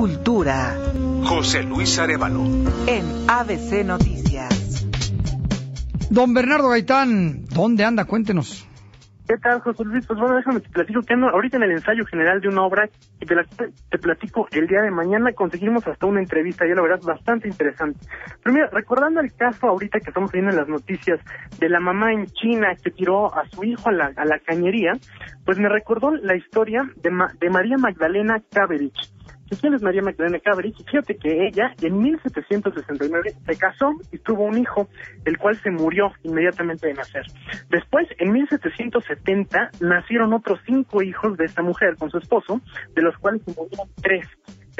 cultura. José Luis Arevalo. En ABC Noticias. Don Bernardo Gaitán, ¿dónde anda? Cuéntenos. ¿Qué tal, José Luis? Pues bueno, déjame te platico que ando ahorita en el ensayo general de una obra y te, la, te platico el día de mañana conseguimos hasta una entrevista, ya la verdad, bastante interesante. Pero mira, recordando el caso ahorita que estamos viendo en las noticias de la mamá en China que tiró a su hijo a la, a la cañería, pues me recordó la historia de, de María Magdalena Caberich ¿Quién es María Magdalena Cabrich? Fíjate que ella en 1769 se casó y tuvo un hijo, el cual se murió inmediatamente de nacer. Después, en 1770, nacieron otros cinco hijos de esta mujer con su esposo, de los cuales se murieron tres.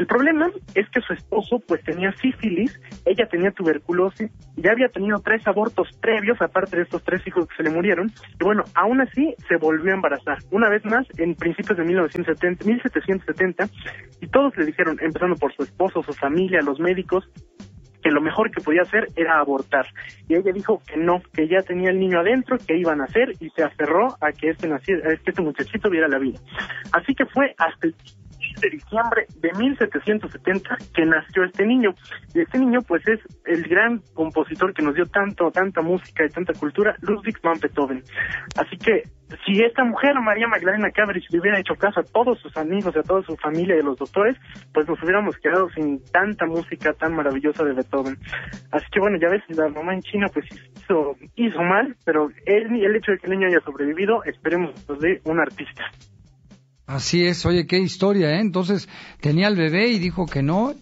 El problema es que su esposo pues tenía sífilis, ella tenía tuberculosis, ya había tenido tres abortos previos, aparte de estos tres hijos que se le murieron, y bueno, aún así se volvió a embarazar. Una vez más, en principios de 1970, 1770, y todos le dijeron, empezando por su esposo, su familia, los médicos, que lo mejor que podía hacer era abortar. Y ella dijo que no, que ya tenía el niño adentro, que iban a hacer, y se aferró a que este, naciera, a que este muchachito viera la vida. Así que fue hasta el de diciembre de 1770 que nació este niño. Y este niño, pues, es el gran compositor que nos dio tanto, tanta música y tanta cultura, Ludwig van Beethoven. Así que, si esta mujer, María Magdalena Cabrich, le hubiera hecho caso a todos sus amigos, a toda su familia y a los doctores, pues nos hubiéramos quedado sin tanta música tan maravillosa de Beethoven. Así que, bueno, ya ves, la mamá en China, pues, hizo, hizo mal, pero el, el hecho de que el niño haya sobrevivido, esperemos pues, de un artista. Así es, oye, qué historia, ¿eh? Entonces tenía el bebé y dijo que no.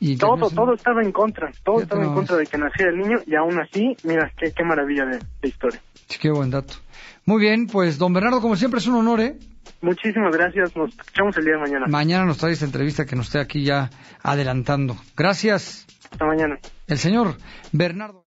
Y todo, todo estaba en contra, todo estaba en contra de que naciera el niño y aún así, mira, qué, qué maravilla de, historia. Sí, qué buen dato. Muy bien, pues don Bernardo, como siempre es un honor, ¿eh? Muchísimas gracias, nos escuchamos el día de mañana. Mañana nos trae esta entrevista que nos esté aquí ya adelantando. Gracias. Hasta mañana. El señor Bernardo.